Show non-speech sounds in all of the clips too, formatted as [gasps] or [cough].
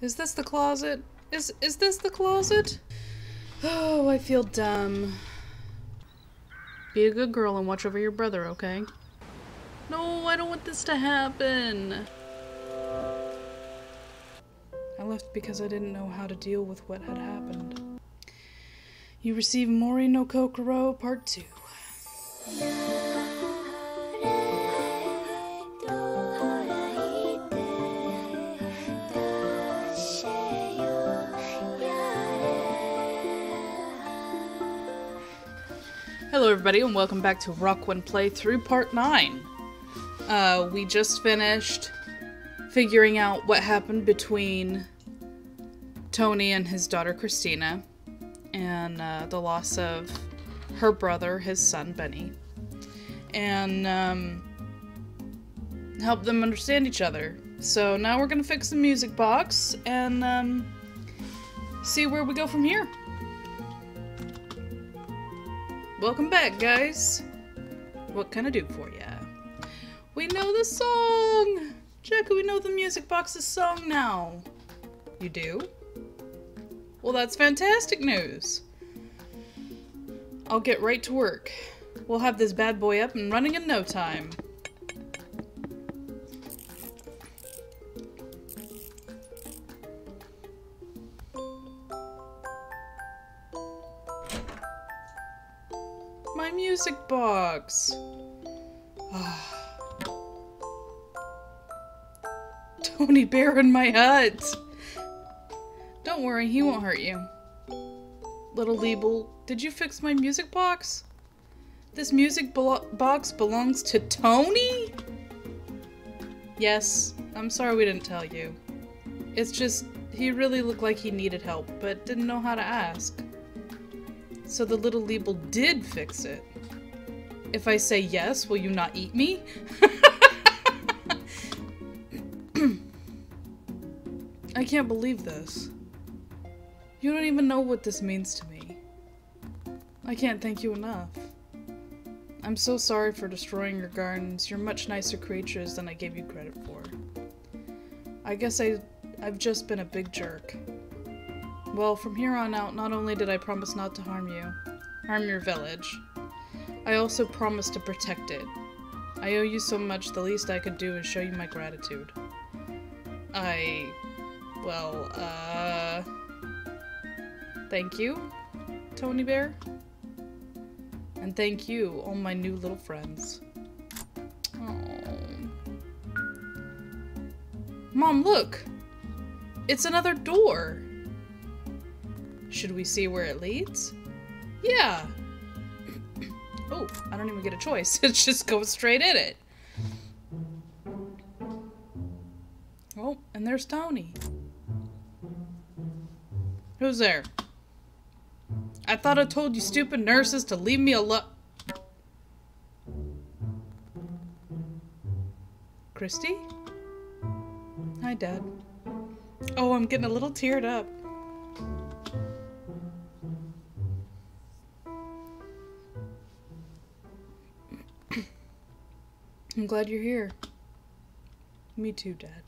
Is this the closet? Is is this the closet? Oh, I feel dumb. Be a good girl and watch over your brother, okay? No, I don't want this to happen. I left because I didn't know how to deal with what had happened. You receive Mori no Kokoro Part 2. Everybody, and welcome back to Rakuen Playthrough Part 9. Uh, we just finished figuring out what happened between Tony and his daughter Christina, and uh, the loss of her brother, his son Benny, and um, help them understand each other. So now we're gonna fix the music box and um, see where we go from here. Welcome back, guys. What can I do for ya? We know the song! Jack, we know the music box's song now. You do? Well, that's fantastic news. I'll get right to work. We'll have this bad boy up and running in no time. Box. [sighs] Tony Bear in my hut. Don't worry, he won't hurt you. Little Leeble, did you fix my music box? This music box belongs to Tony? Yes, I'm sorry we didn't tell you. It's just, he really looked like he needed help, but didn't know how to ask. So the little Leeble did fix it. If I say yes, will you not eat me? I can't believe this. You don't even know what this means to me. I can't thank you enough. I'm so sorry for destroying your gardens. You're much nicer creatures than I gave you credit for. I guess I, I've just been a big jerk. Well, from here on out, not only did I promise not to harm you, harm your village, I also promise to protect it. I owe you so much, the least I could do is show you my gratitude. I... well, uh... Thank you, Tony Bear. And thank you, all my new little friends. Mom, look! It's another door! Should we see where it leads? Yeah! Oh, I don't even get a choice. [laughs] it just goes straight in it. Oh, and there's Tony. Who's there? I thought I told you stupid nurses to leave me alone. Christy? Hi, Dad. Oh, I'm getting a little teared up. I'm glad you're here. Me too, Dad.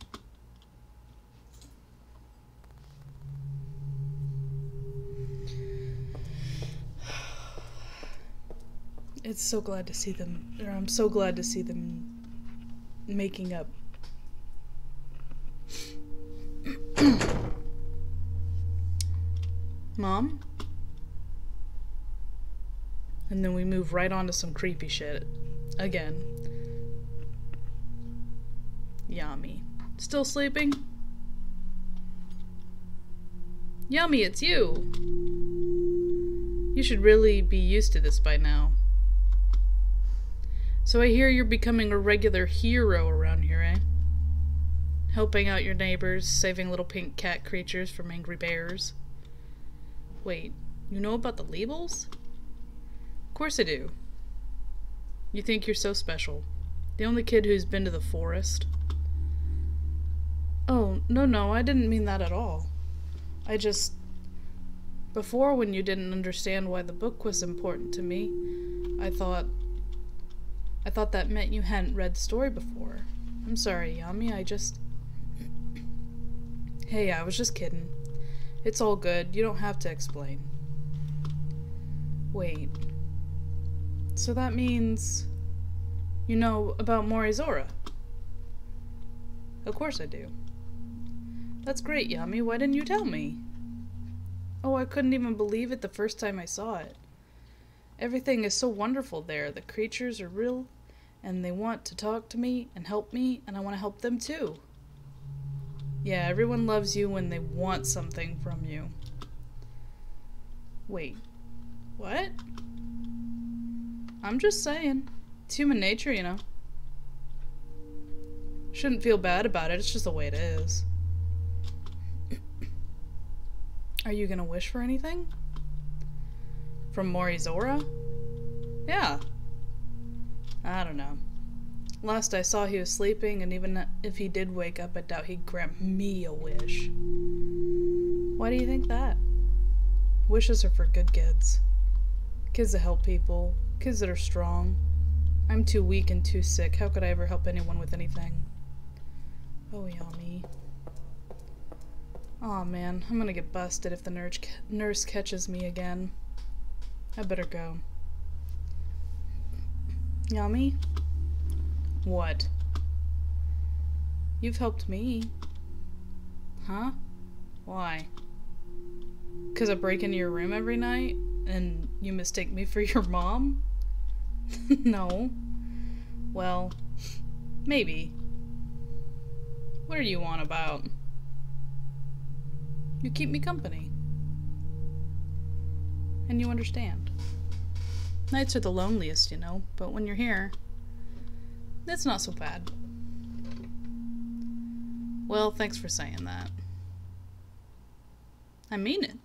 It's so glad to see them, or I'm so glad to see them making up. [coughs] Mom? And then we move right on to some creepy shit. Again. Yummy. Still sleeping? Yummy, it's you! You should really be used to this by now. So I hear you're becoming a regular hero around here, eh? Helping out your neighbors, saving little pink cat creatures from angry bears. Wait, you know about the labels? Of course I do. You think you're so special. The only kid who's been to the forest. Oh, no, no, I didn't mean that at all. I just... Before, when you didn't understand why the book was important to me, I thought... I thought that meant you hadn't read the story before. I'm sorry, Yami, I just... Hey, I was just kidding. It's all good. You don't have to explain. Wait. So that means you know about Morizora? Of course I do. That's great, Yami. Why didn't you tell me? Oh, I couldn't even believe it the first time I saw it. Everything is so wonderful there. The creatures are real, and they want to talk to me and help me, and I want to help them too. Yeah, everyone loves you when they want something from you. Wait, what? I'm just saying. It's human nature, you know. Shouldn't feel bad about it, it's just the way it is. Are you gonna wish for anything? From Morizora? Yeah. I don't know. Last I saw, he was sleeping, and even if he did wake up, I doubt he'd grant me a wish. Why do you think that? Wishes are for good kids. Kids that help people. Kids that are strong. I'm too weak and too sick. How could I ever help anyone with anything? Oh, yummy. Aw, oh, man. I'm gonna get busted if the nurse, nurse catches me again. I better go. Yummy? What? You've helped me. Huh? Why? Because I break into your room every night and you mistake me for your mom? [laughs] no. Well, maybe. What are you on about? You keep me company. And you understand. Nights are the loneliest, you know, but when you're here, it's not so bad. Well, thanks for saying that. I mean it.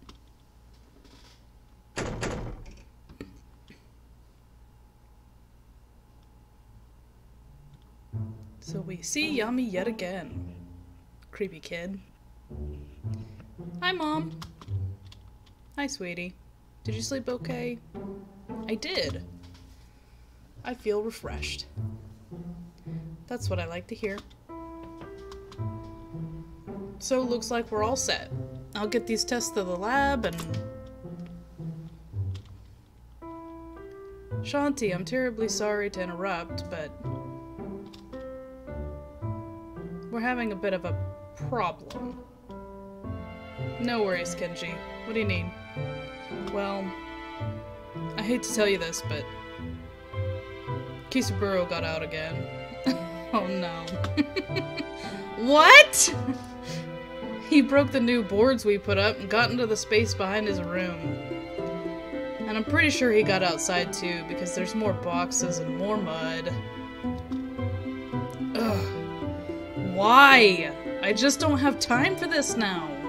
So we see Yami yet again. Creepy kid. Hi, Mom. Hi, sweetie. Did you sleep okay? I did. I feel refreshed. That's what I like to hear. So looks like we're all set. I'll get these tests to the lab and... Shanti, I'm terribly sorry to interrupt, but... We're having a bit of a problem. No worries, Kenji. What do you need? Well, I hate to tell you this, but Kisaburo got out again. [laughs] Oh no. [laughs] what? [laughs] he broke the new boards we put up and got into the space behind his room. And I'm pretty sure he got outside too, because there's more boxes and more mud. Ugh. Why? I just don't have time for this now.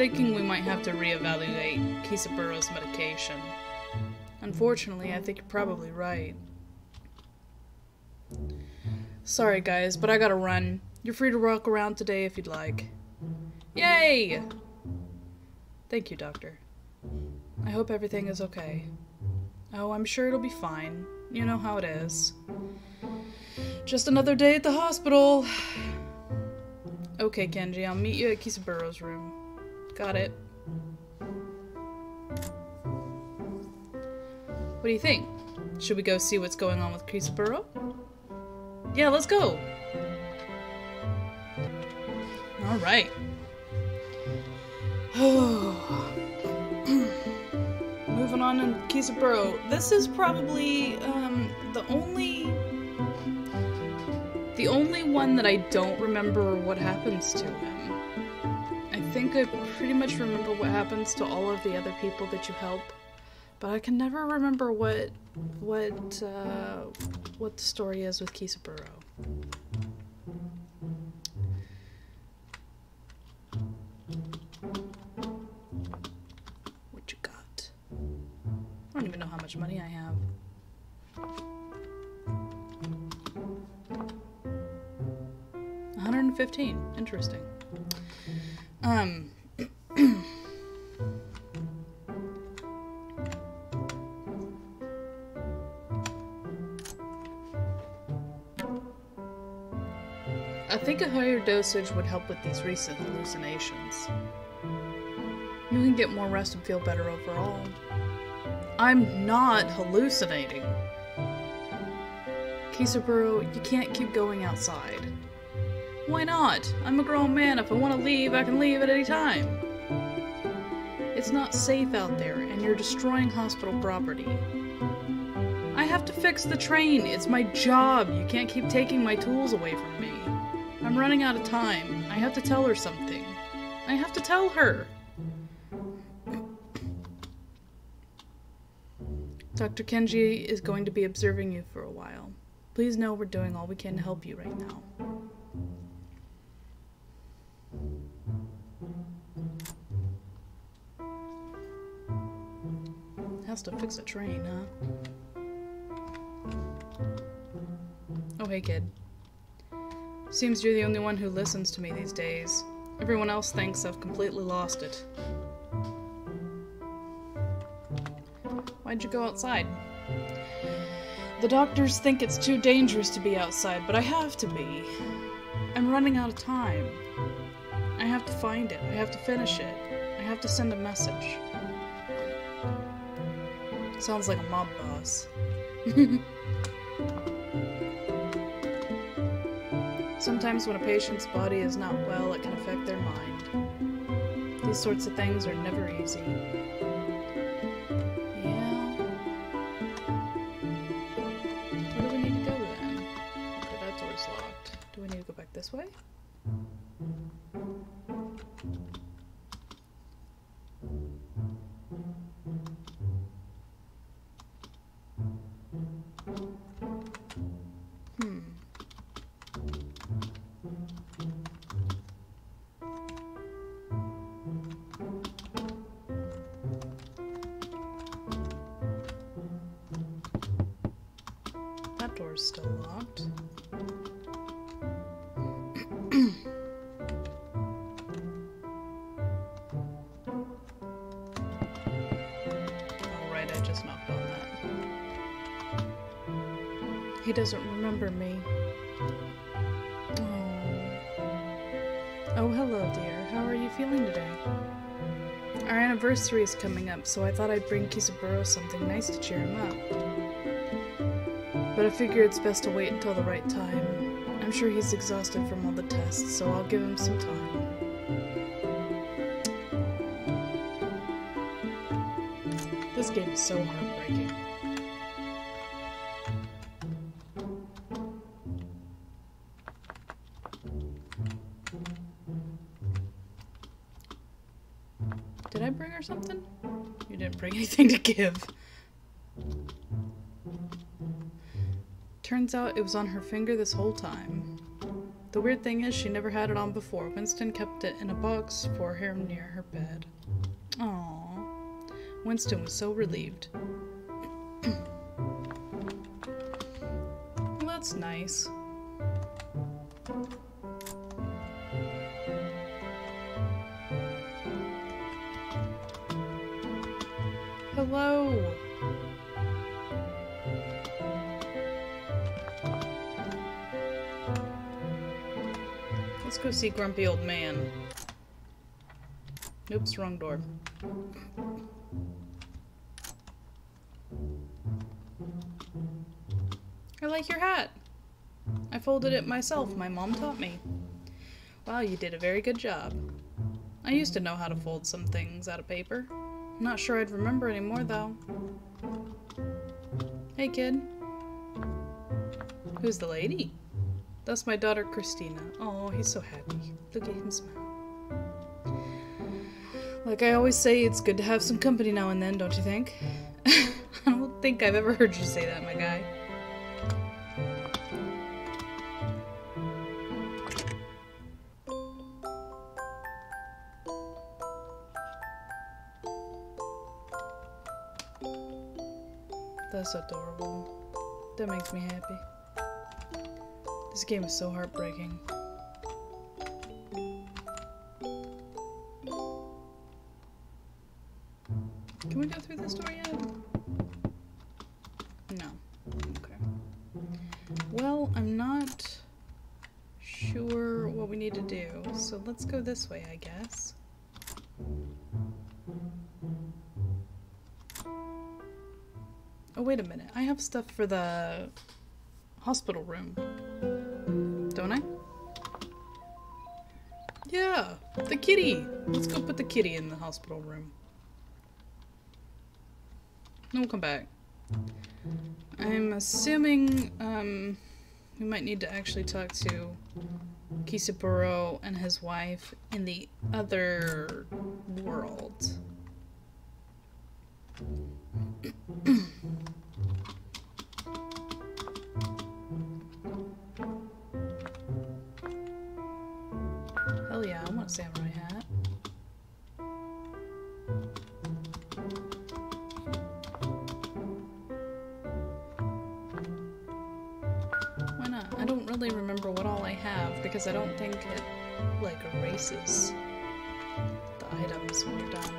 Thinking we might have to reevaluate Kisaburo's medication. Unfortunately, I think you're probably right. Sorry, guys, but I gotta run. You're free to walk around today if you'd like. Yay! Thank you, Doctor. I hope everything is okay. Oh, I'm sure it'll be fine. You know how it is. Just another day at the hospital. [sighs] Okay, Kenji, I'll meet you at Kisaburo's room. Got it. What do you think? Should we go see what's going on with Kisaburo? Yeah, let's go. All right. [sighs] Moving on in Kisaburo. This is probably um, the only the only one that I don't remember what happens to him. I think I pretty much remember what happens to all of the other people that you help but I can never remember what what uh, what the story is with Kisaburo. What you got? I don't even know how much money I have. One hundred and fifteen. Interesting. Um. I think a higher dosage would help with these recent hallucinations. You can get more rest and feel better overall. I'm not hallucinating. Kisaburo, you can't keep going outside. Why not? I'm a grown man. If I want to leave, I can leave at any time. It's not safe out there, and you're destroying hospital property. I have to fix the train. It's my job. You can't keep taking my tools away from me. I'm running out of time. I have to tell her something. I have to tell her. Dr. Kenji is going to be observing you for a while. Please know we're doing all we can to help you right now. Has to fix a train, huh? Oh, hey, kid. Seems you're the only one who listens to me these days. Everyone else thinks I've completely lost it. Why'd you go outside? The doctors think it's too dangerous to be outside, but I have to be. I'm running out of time. I have to find it. I have to finish it. I have to send a message. Sounds like a mob boss. [laughs] Sometimes when a patient's body is not well, it can affect their mind. These sorts of things are never easy. Door's still locked. oh, right, I just knocked on that. He doesn't remember me. Oh. Oh, hello, dear. How are you feeling today? Our anniversary is coming up, so I thought I'd bring Kisaburo something nice to cheer him up. But I figure it's best to wait until the right time. I'm sure he's exhausted from all the tests, so I'll give him some time. This game is so heartbreaking. Did I bring her something? You didn't bring anything to give. Turns out it was on her finger this whole time. The weird thing is, she never had it on before. Winston kept it in a box for her near her bed. Aww. Winston was so relieved. well, [clears throat] that's nice. Hello. Let's go see Grumpy Old Man. Oops, wrong door. I like your hat. I folded it myself. My mom taught me. Wow, you did a very good job. I used to know how to fold some things out of paper. Not sure I'd remember anymore, though. Hey, kid. Who's the lady? That's my daughter, Christina. Oh, he's so happy. Look at him smile. Like I always say, it's good to have some company now and then, don't you think? [laughs] I don't think I've ever heard you say that, my guy. That's adorable. That makes me happy. This game is so heartbreaking. Can we go through this door yet? No. Okay. Well, I'm not sure what we need to do. So let's go this way, I guess. Oh, wait a minute. I have stuff for the hospital room. Don't I? Yeah, the kitty. Let's go put the kitty in the hospital room. No, we'll come back. I'm assuming um, we might need to actually talk to Kisaburo and his wife in the other world. [clears throat] remember what all I have because I don't think it like erases the items when you're done.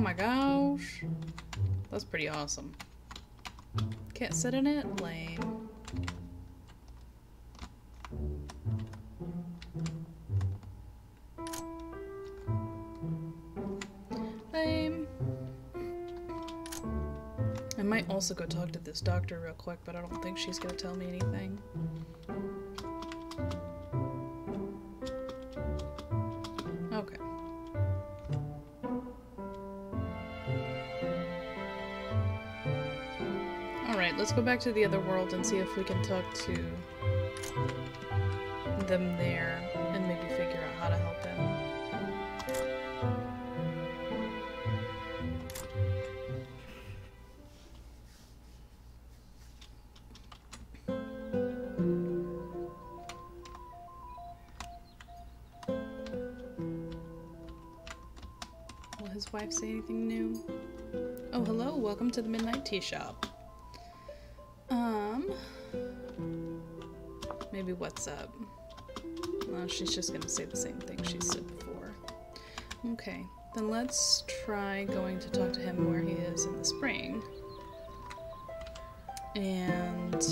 Oh my gosh. That's pretty awesome. Can't sit in it? Lame. Lame. I might also go talk to this doctor real quick, but I don't think she's gonna tell me anything. Go back to the other world and see if we can talk to them there and maybe figure out how to help them. Will his wife say anything new? Oh, hello. Welcome to the Midnight Tea Shop. What's up? Well, she's just gonna say the same thing she said before. Okay, then let's try going to talk to him where he is in the spring. And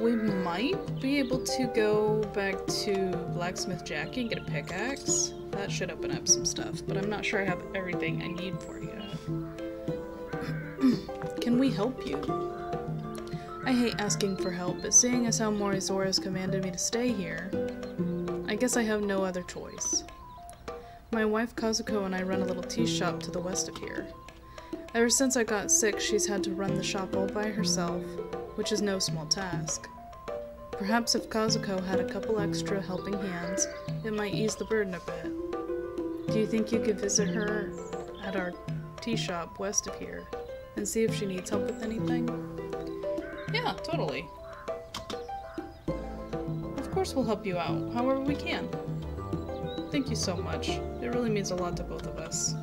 we might be able to go back to Blacksmith Jackie and get a pickaxe. That should open up some stuff, but I'm not sure I have everything I need for you. [clears throat] Can we help you? I hate asking for help, but seeing as how Morizora has commanded me to stay here, I guess I have no other choice. My wife Kazuko and I run a little tea shop to the west of here. Ever since I got sick, she's had to run the shop all by herself, which is no small task. Perhaps if Kazuko had a couple extra helping hands, it might ease the burden a bit. Do you think you could visit her at our tea shop west of here and see if she needs help with anything? Yeah, totally. Of course, we'll help you out, however we can. Thank you so much. It really means a lot to both of us.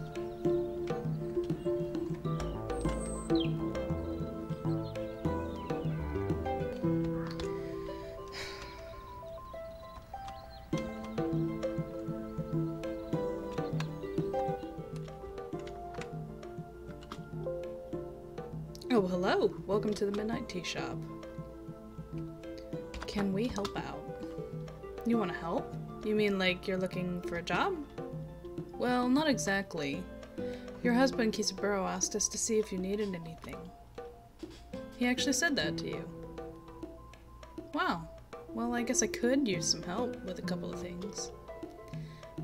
To the Midnight Tea Shop. Can we help out? You want to help? You mean like you're looking for a job? Well, not exactly. Your husband, Kisaburo, asked us to see if you needed anything. He actually said that to you. Wow. Well, I guess I could use some help with a couple of things.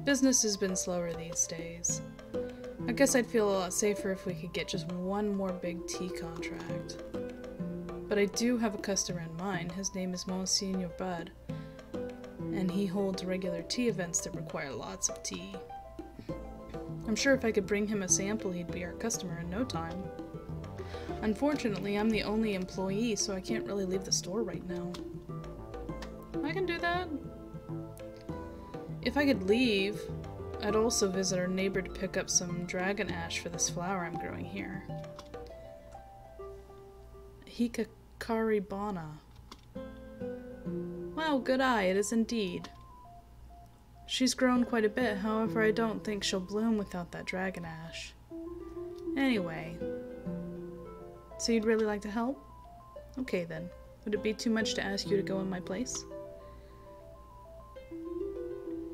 Business has been slower these days. I guess I'd feel a lot safer if we could get just one more big tea contract. But I do have a customer in mind. His name is Monsignor Bud, and he holds regular tea events that require lots of tea. I'm sure if I could bring him a sample, he'd be our customer in no time. Unfortunately, I'm the only employee, so I can't really leave the store right now. I can do that. If I could leave, I'd also visit our neighbor to pick up some dragon ash for this flower I'm growing here. Hikakaribana. Wow, good eye, it is indeed. She's grown quite a bit, however I don't think she'll bloom without that dragon ash. Anyway. So you'd really like to help? Okay then. Would it be too much to ask you to go in my place?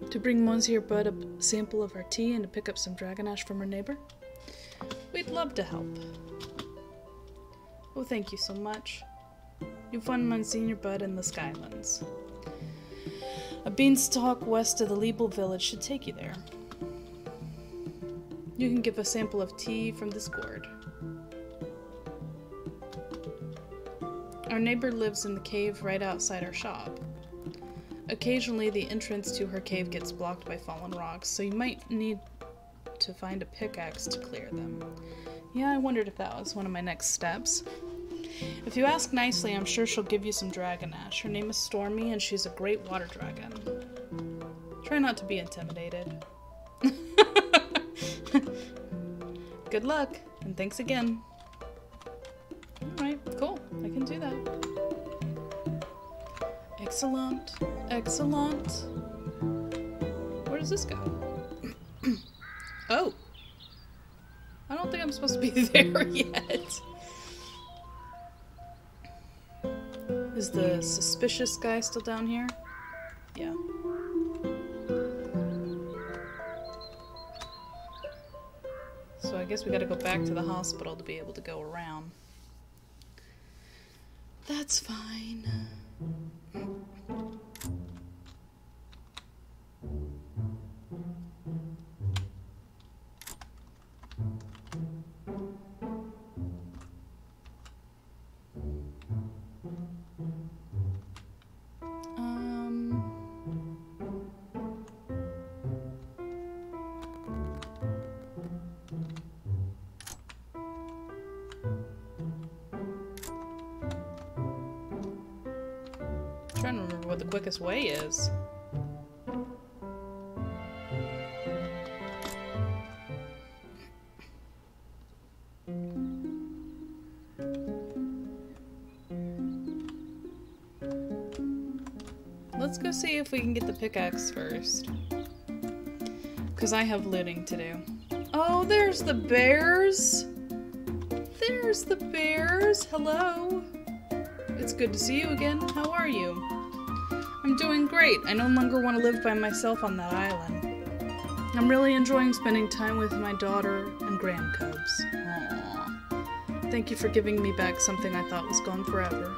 To bring Monsieur Bud a sample of our tea and to pick up some dragon ash from her neighbor? We'd love to help. Oh, thank you so much. You've won Monsignor Bud in the Skylands. A beanstalk west of the Leeble village should take you there. You can give a sample of tea from this gourd. Our neighbor lives in the cave right outside our shop. Occasionally, the entrance to her cave gets blocked by fallen rocks, so you might need to find a pickaxe to clear them. Yeah, I wondered if that was one of my next steps. If you ask nicely, I'm sure she'll give you some dragon ash. Her name is Stormy, and she's a great water dragon. Try not to be intimidated. [laughs] Good luck, and thanks again. Alright, cool. I can do that. Excellent. Excellent. Where does this go? [clears throat] oh. I don't think I'm supposed to be [laughs] there yet. Is the suspicious guy still down here? Yeah. So I guess we gotta go back to the hospital to be able to go around. That's fine. Way is. Let's go see if we can get the pickaxe first. Because I have looting to do. Oh, there's the bears! There's the bears! Hello! It's good to see you again. How are you? Doing great. I no longer want to live by myself on that island. I'm really enjoying spending time with my daughter and grandcubs. Aww. Thank you for giving me back something I thought was gone forever.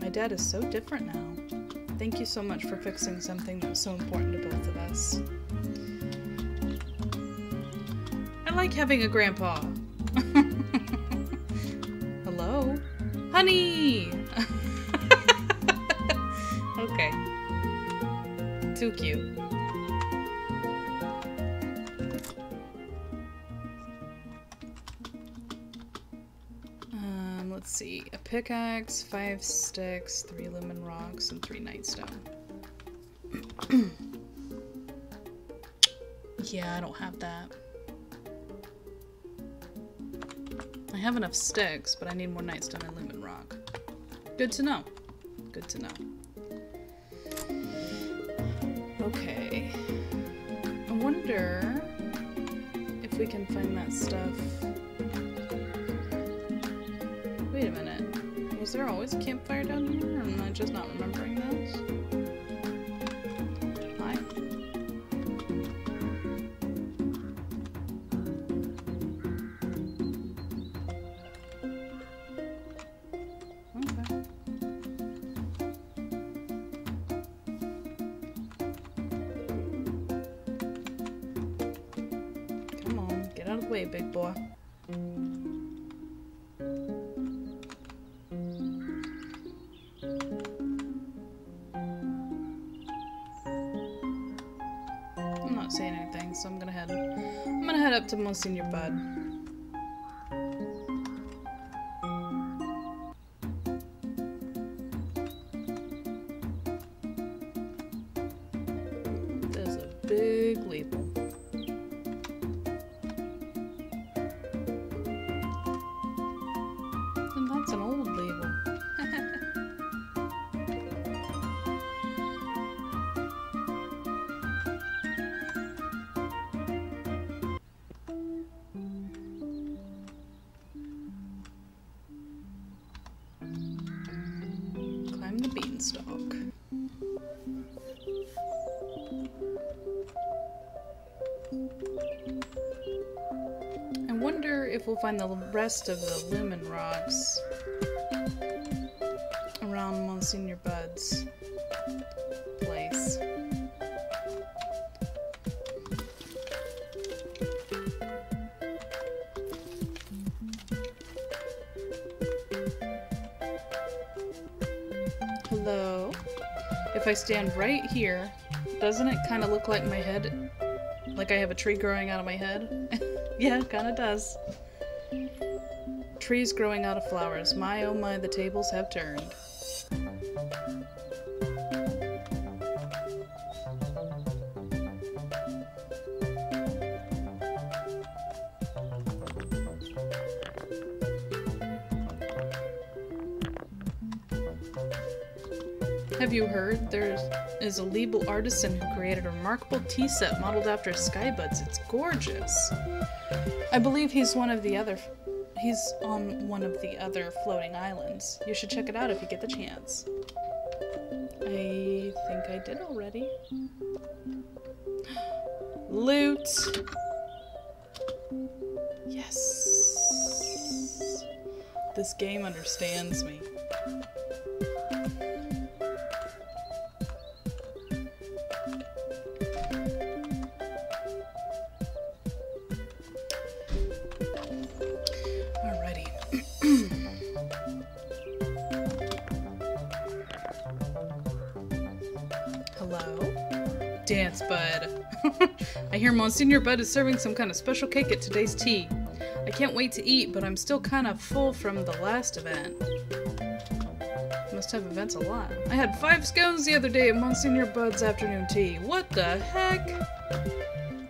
My dad is so different now. Thank you so much for fixing something that was so important to both of us. I like having a grandpa. Pickaxe, five sticks, three lemon rocks, and three nightstone. [clears throat] yeah, I don't have that. I have enough sticks, but I need more nightstone and lemon rock. Good to know. Good to know. Okay. I wonder if we can find that stuff. Was there always a campfire down here, am I just not remembering this? Gonna head up to Beanstalk. I wonder if we'll find the rest of the lumen rocks around Monsignor Bud's I stand right here, doesn't it kind of look like my head? Like I have a tree growing out of my head? [laughs] yeah, kind of does. Trees growing out of flowers. My oh my, the tables have turned. Have you heard? There is a Leeble artisan who created a remarkable tea set modeled after skybuds. It's gorgeous. I believe he's one of the other. He's on one of the other floating islands. You should check it out if you get the chance. I think I did already. [gasps] Loot. Yes. This game understands me. Hear Monsignor Bud is serving some kind of special cake at today's tea. I can't wait to eat, but I'm still kind of full from the last event. Must have events a lot. I had five scones the other day at Monsignor Bud's afternoon tea. What the heck?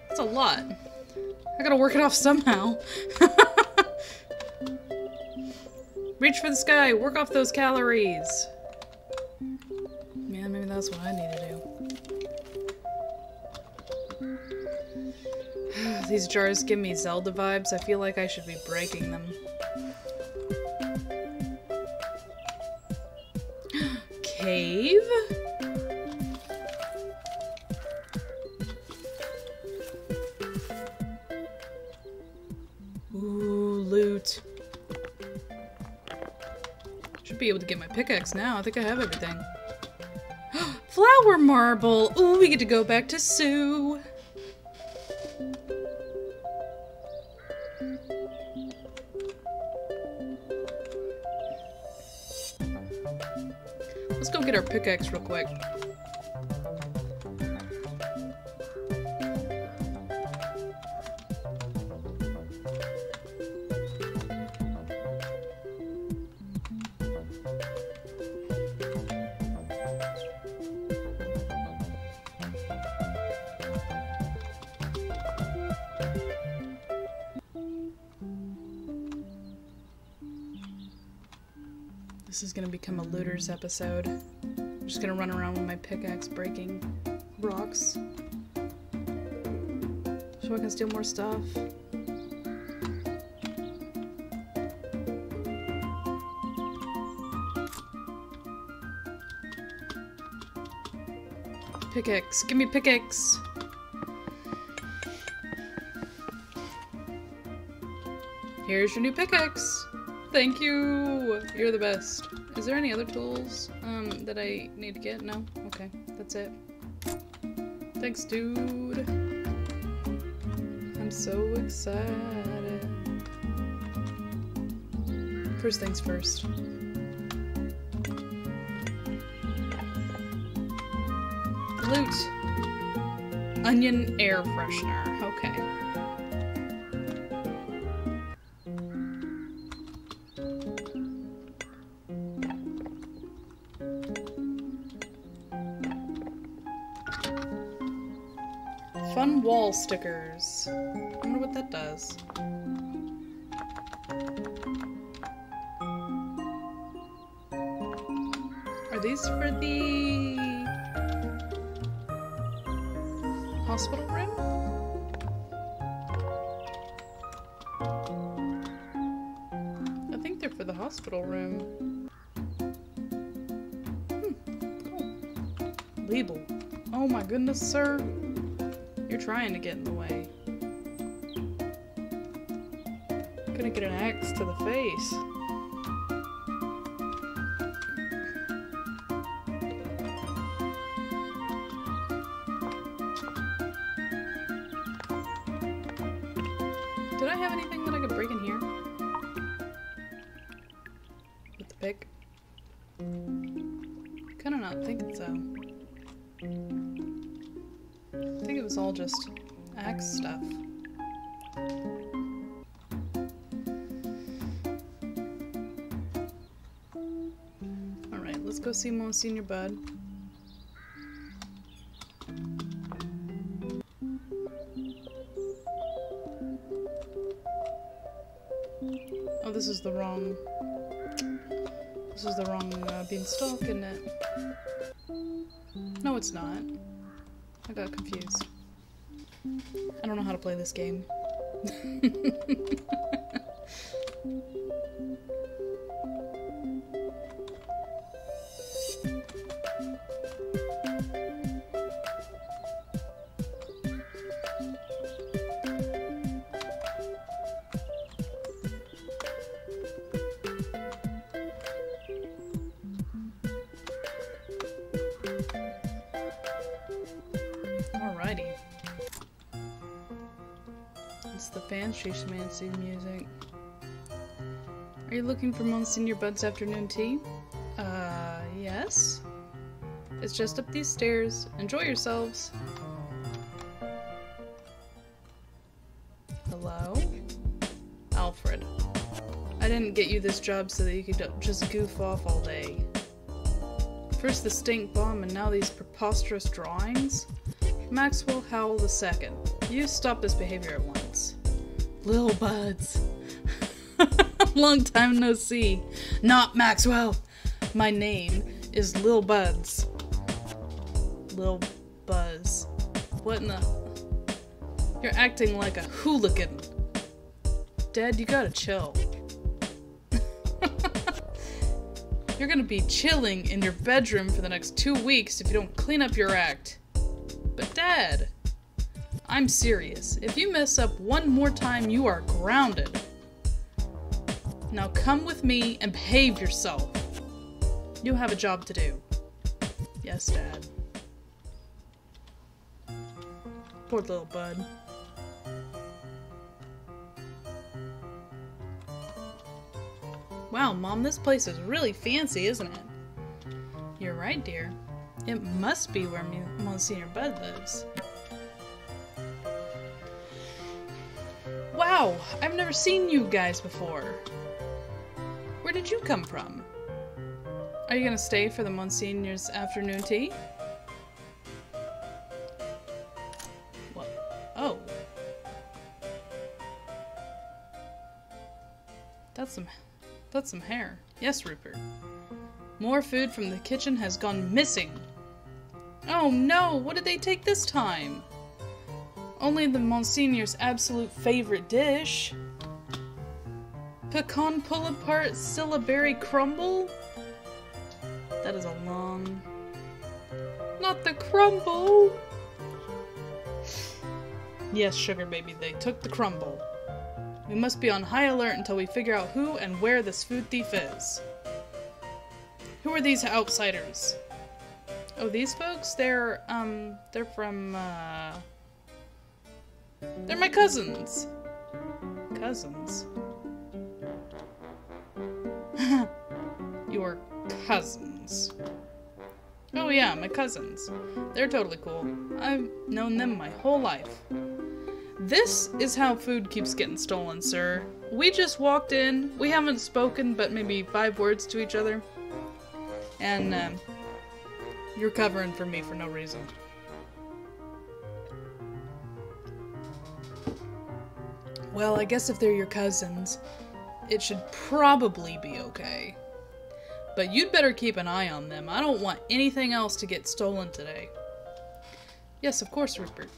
That's a lot. I gotta work it off somehow. [laughs] Reach for the sky, work off those calories. These jars give me Zelda vibes. I feel like I should be breaking them. [gasps] Cave? Ooh, loot. Should be able to get my pickaxe now. I think I have everything. [gasps] Flower marble! Ooh, we get to go back to Sue. Pickaxe real quick. This is gonna become a looters episode. Just gonna run around with my pickaxe breaking rocks. So I can steal more stuff. Pickaxe, give me pickaxe! Here's your new pickaxe! Thank you! You're the best. Is there any other tools um, that I need to get? No? Okay, that's it. Thanks, dude. I'm so excited. First things first. Loot. Onion air freshener. Stickers. I wonder what that does. Are these for the hospital room? I think they're for the hospital room. Hmm, cool. Label. Oh my goodness, sir. You're trying to get in the way. Gonna get an axe to the face. See Monsignor Bud. Oh, this is the wrong... This is the wrong uh, beanstalk, isn't it? No, it's not. I got confused. I don't know how to play this game. [laughs] Fancy schmancy music. Are you looking for Monsignor Bud's afternoon tea? Uh, yes. It's just up these stairs. Enjoy yourselves. Hello? Alfred. I didn't get you this job so that you could just goof off all day. First the stink bomb and now these preposterous drawings? Maxwell Howell II. You stop this behavior at once. Lil Buds. [laughs] Long time no see. Not Maxwell. My name is Lil Buds. Lil Buzz. What in the... You're acting like a hooligan. Dad, you gotta chill. [laughs] You're gonna be chilling in your bedroom for the next two weeks if you don't clean up your act. But Dad, I'm serious. If you mess up one more time, you are grounded. Now come with me and behave yourself. You have a job to do. Yes, Dad. Poor little bud. Wow, Mom, this place is really fancy, isn't it? You're right, dear. It must be where Monsignor Bud lives. Wow, I've never seen you guys before. Where did you come from? Are you gonna stay for the Monsignor's afternoon tea? What? Oh. That's some that's some hair. Yes, Rupert. More food from the kitchen has gone missing. Oh no, what did they take this time? Only the Monsignor's absolute favorite dish. Pecan pull-apart sela berry crumble? That is a long... Not the crumble! Yes, sugar baby, they took the crumble. We must be on high alert until we figure out who and where this food thief is. Who are these outsiders? Oh, these folks? They're, um, they're from, uh... They're my cousins! Cousins? [laughs] Your cousins. Oh yeah, my cousins. They're totally cool. I've known them my whole life. This is how food keeps getting stolen, sir. We just walked in, we haven't spoken but maybe five words to each other. And, um, you're covering for me for no reason. Well, I guess if they're your cousins, it should probably be okay. But you'd better keep an eye on them. I don't want anything else to get stolen today. Yes, of course, Rupert.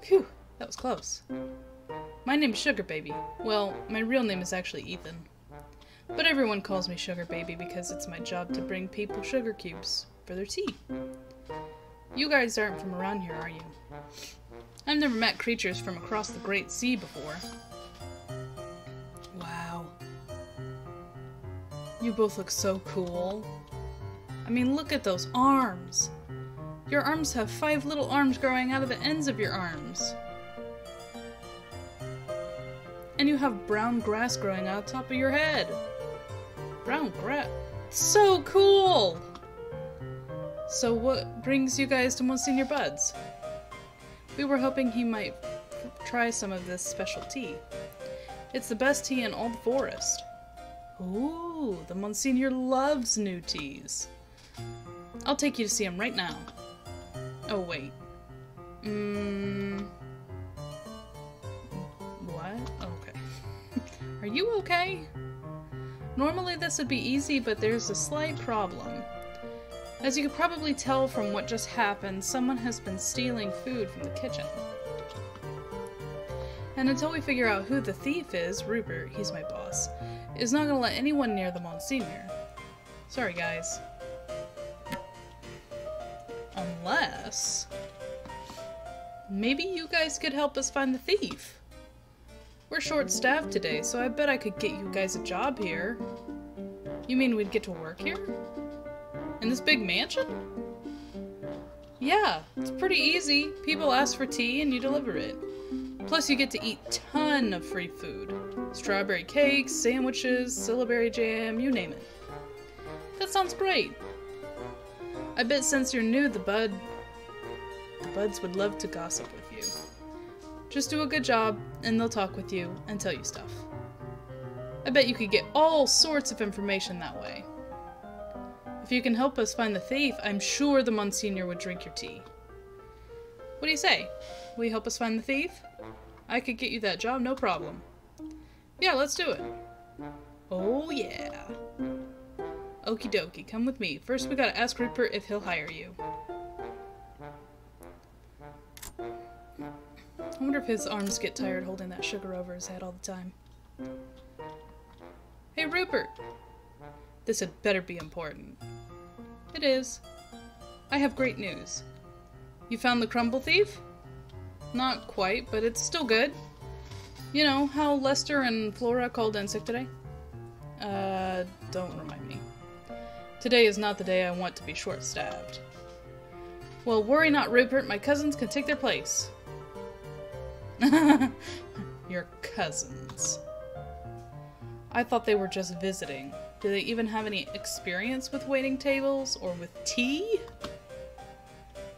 Phew, that was close. My name's Sugar Baby. Well, my real name is actually Ethan. But everyone calls me Sugar Baby because it's my job to bring people sugar cubes for their tea. You guys aren't from around here, are you? I've never met creatures from across the Great Sea before. Wow. You both look so cool. I mean, look at those arms. Your arms have five little arms growing out of the ends of your arms. And you have brown grass growing out the top of your head. Brown grass. So cool! So what brings you guys to Monsignor Buds? We were hoping he might try some of this special tea. It's the best tea in all the forest. Ooh, the Monsignor loves new teas. I'll take you to see him right now. Oh, wait. Mmm. What? Okay. [laughs] Are you okay? Normally this would be easy, but there's a slight problem. As you could probably tell from what just happened, someone has been stealing food from the kitchen. And until we figure out who the thief is, Rupert, he's my boss, is not gonna let anyone near the Monsignor. Sorry, guys. Unless... Maybe you guys could help us find the thief. We're short-staffed today, so I bet I could get you guys a job here. You mean we'd get to work here? In this big mansion? Yeah, it's pretty easy. People ask for tea and you deliver it. Plus you get to eat ton of free food. Strawberry cakes, sandwiches, sela berry jam, you name it. That sounds great. I bet since you're new, the bud... The buds would love to gossip with you. Just do a good job, and they'll talk with you and tell you stuff. I bet you could get all sorts of information that way. If you can help us find the thief, I'm sure the Monsignor would drink your tea. What do you say? Will you help us find the thief? I could get you that job, no problem. Yeah, let's do it. Oh yeah. Okie dokie, come with me. First we gotta ask Rupert if he'll hire you. I wonder if his arms get tired holding that sugar over his head all the time. Hey Rupert! This had better be important. It is. I have great news. You found the crumble thief? Not quite, but it's still good. You know how Lester and Flora called in sick today? Uh, don't remind me. Today is not the day I want to be short-staffed. Well, worry not, Rupert. My cousins can take their place. [laughs] Your cousins. I thought they were just visiting. Do they even have any experience with waiting tables or with tea?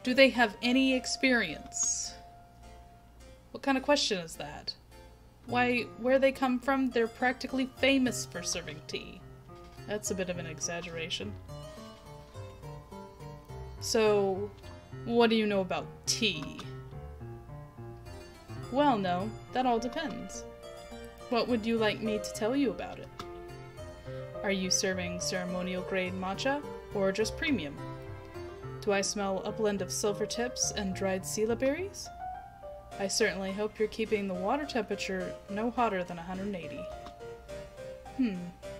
Do they have any experience? What kind of question is that? Why, where they come from, they're practically famous for serving tea. That's a bit of an exaggeration. So, what do you know about tea? Well, no, that all depends. What would you like me to tell you about it? Are you serving ceremonial grade matcha or just premium? Do I smell a blend of silver tips and dried sela berries? I certainly hope you're keeping the water temperature no hotter than 180. Hmm,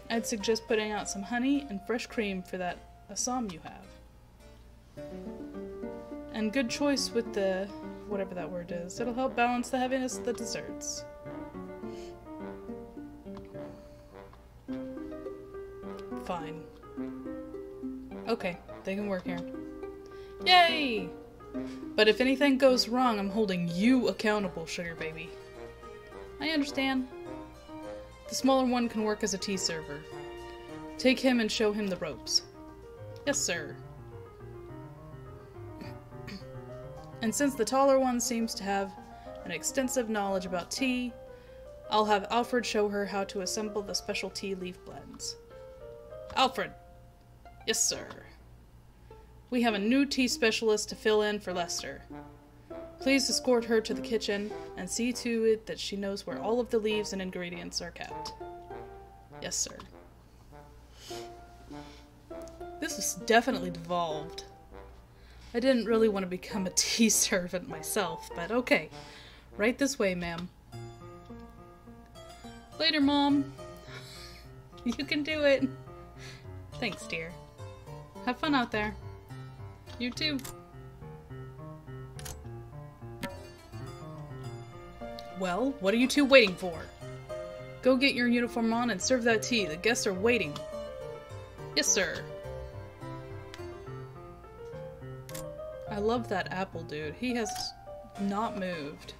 I'd suggest putting out some honey and fresh cream for that Assam you have. And good choice with the whatever that word is. It'll help balance the heaviness of the desserts. Fine. Okay, they can work here. Yay! But if anything goes wrong, I'm holding you accountable, Sugar Baby. I understand. The smaller one can work as a tea server. Take him and show him the ropes. Yes, sir. [clears throat] and since the taller one seems to have an extensive knowledge about tea, I'll have Alfred show her how to assemble the special tea leaf blends. Alfred! Yes, sir. We have a new tea specialist to fill in for Lester. Please escort her to the kitchen and see to it that she knows where all of the leaves and ingredients are kept. Yes, sir. This is definitely devolved. I didn't really want to become a [laughs] tea servant myself, but okay. Right this way, ma'am. Later, Mom. [laughs] You can do it. Thanks, dear. Have fun out there. You too. Well, what are you two waiting for? Go get your uniform on and serve that tea. The guests are waiting. Yes, sir. I love that apple dude. He has not moved.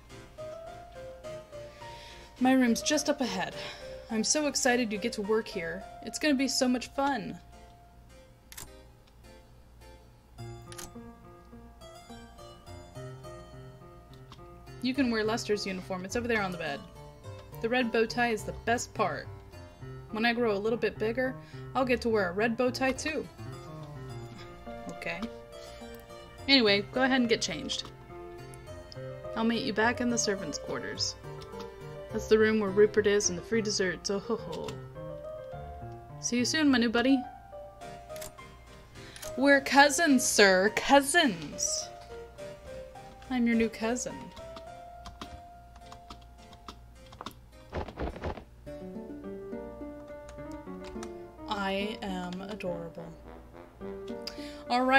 My room's just up ahead. I'm so excited you get to work here. It's gonna be so much fun. You can wear Lester's uniform. It's over there on the bed. The red bow tie is the best part. When I grow a little bit bigger, I'll get to wear a red bow tie too. Okay. Anyway, go ahead and get changed. I'll meet you back in the servants' quarters. That's the room where Rupert is and the free desserts. Oh ho ho. See you soon, my new buddy. We're cousins, sir. Cousins. I'm your new cousin.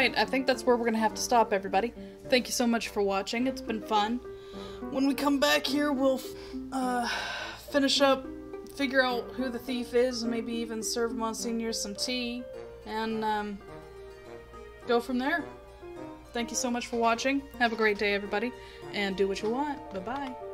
Alright, I think that's where we're gonna have to stop, everybody. Thank you so much for watching. It's been fun. When we come back here, we'll uh, finish up, figure out who the thief is, and maybe even serve Monsignor some tea, and um, go from there. Thank you so much for watching. Have a great day, everybody, and do what you want. Bye-bye.